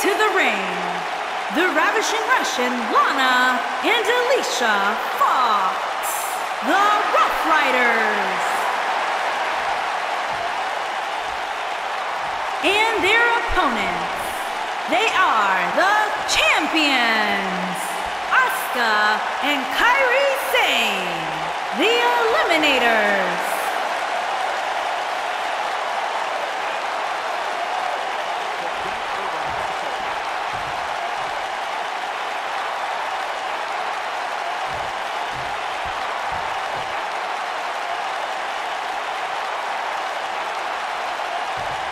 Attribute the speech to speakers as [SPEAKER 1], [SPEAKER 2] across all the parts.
[SPEAKER 1] To the ring, the Ravishing Russian Lana and Alicia Fox, the Rough Riders. And their opponents, they are the champions, Asuka and Kairi Sane, the Eliminators. Bye.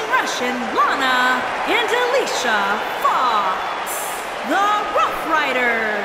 [SPEAKER 1] Rush and Lana and Alicia Fox. The Rough Riders.